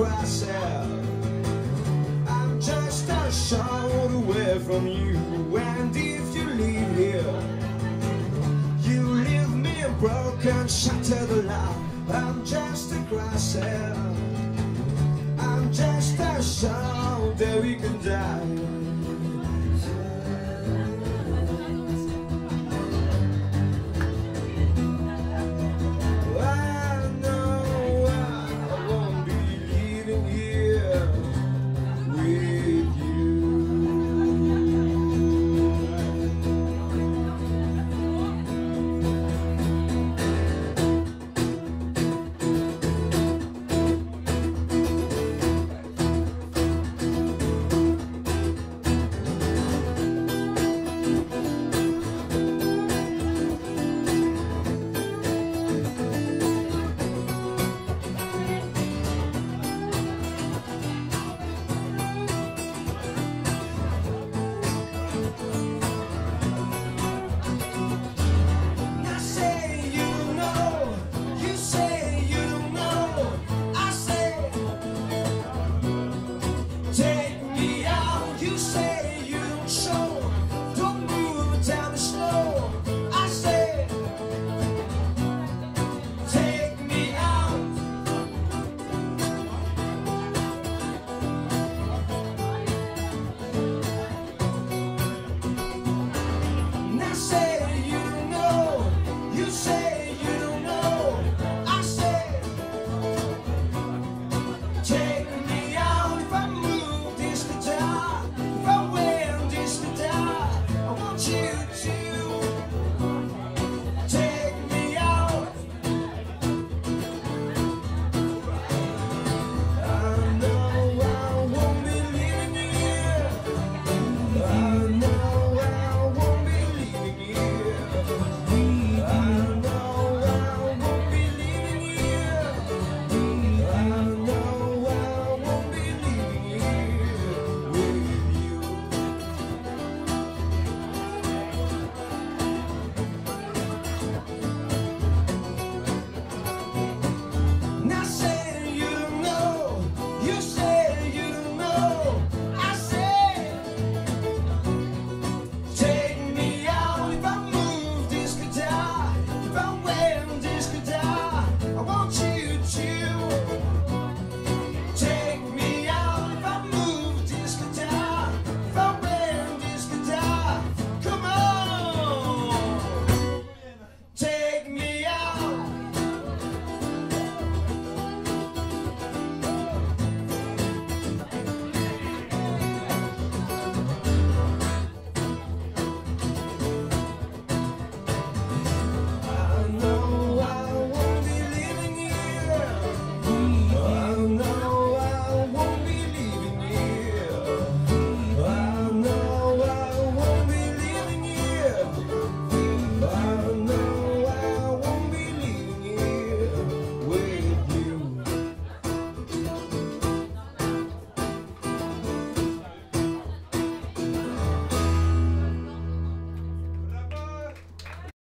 crosshair. I'm just a shot away from you, and if you leave here, you leave me a broken, shattered life. I'm just a crosshair. I'm just a shot that we can die.